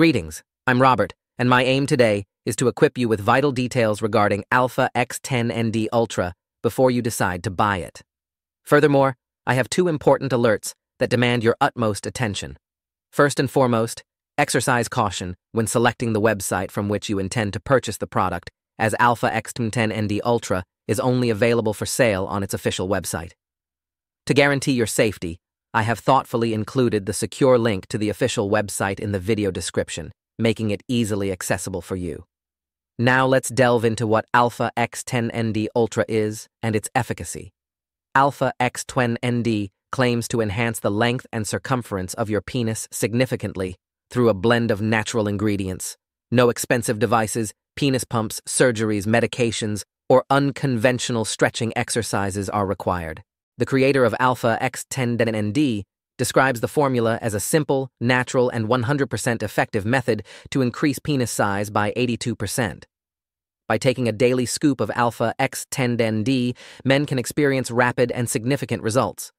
Greetings, I'm Robert, and my aim today is to equip you with vital details regarding Alpha X10ND Ultra before you decide to buy it. Furthermore, I have two important alerts that demand your utmost attention. First and foremost, exercise caution when selecting the website from which you intend to purchase the product, as Alpha X10ND Ultra is only available for sale on its official website. To guarantee your safety, I have thoughtfully included the secure link to the official website in the video description, making it easily accessible for you. Now let's delve into what Alpha X10ND Ultra is and its efficacy. Alpha X10ND claims to enhance the length and circumference of your penis significantly through a blend of natural ingredients. No expensive devices, penis pumps, surgeries, medications, or unconventional stretching exercises are required. The creator of Alpha X10ND describes the formula as a simple, natural, and 100% effective method to increase penis size by 82%. By taking a daily scoop of Alpha X10ND, men can experience rapid and significant results.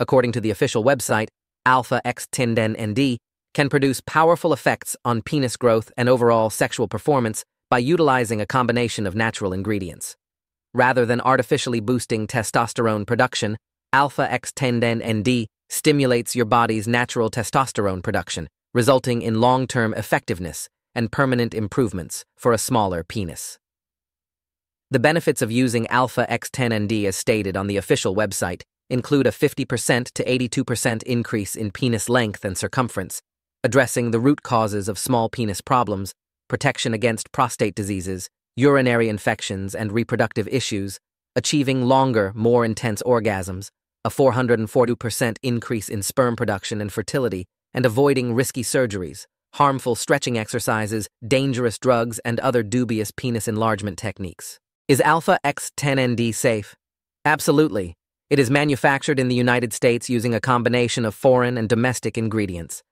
According to the official website, Alpha X10ND can produce powerful effects on penis growth and overall sexual performance by utilizing a combination of natural ingredients. Rather than artificially boosting testosterone production, alpha X10ND stimulates your body's natural testosterone production, resulting in long-term effectiveness and permanent improvements for a smaller penis. The benefits of using alpha X10ND as stated on the official website include a 50% to 82% increase in penis length and circumference, addressing the root causes of small penis problems, protection against prostate diseases, urinary infections, and reproductive issues, achieving longer, more intense orgasms, a 440% increase in sperm production and fertility, and avoiding risky surgeries, harmful stretching exercises, dangerous drugs, and other dubious penis enlargement techniques. Is Alpha X10ND safe? Absolutely. It is manufactured in the United States using a combination of foreign and domestic ingredients.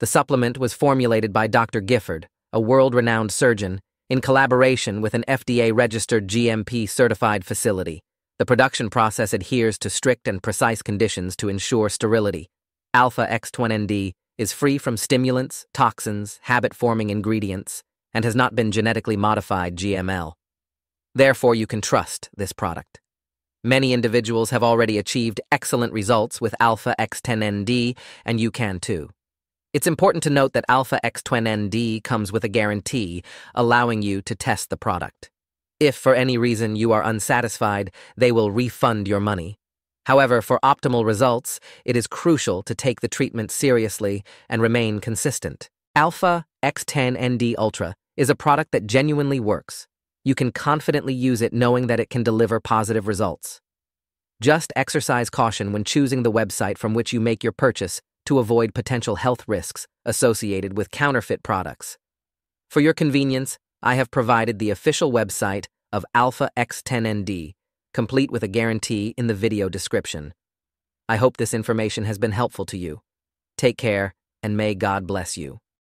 The supplement was formulated by Dr. Gifford, a world renowned surgeon, in collaboration with an FDA registered GMP certified facility. The production process adheres to strict and precise conditions to ensure sterility. Alpha X10ND is free from stimulants, toxins, habit forming ingredients, and has not been genetically modified GML. Therefore, you can trust this product. Many individuals have already achieved excellent results with Alpha X10ND, and you can too. It's important to note that Alpha X10ND comes with a guarantee, allowing you to test the product. If for any reason you are unsatisfied, they will refund your money. However, for optimal results, it is crucial to take the treatment seriously and remain consistent. Alpha X10ND Ultra is a product that genuinely works. You can confidently use it knowing that it can deliver positive results. Just exercise caution when choosing the website from which you make your purchase to avoid potential health risks associated with counterfeit products. For your convenience, I have provided the official website of Alpha X10ND, complete with a guarantee in the video description. I hope this information has been helpful to you. Take care, and may God bless you.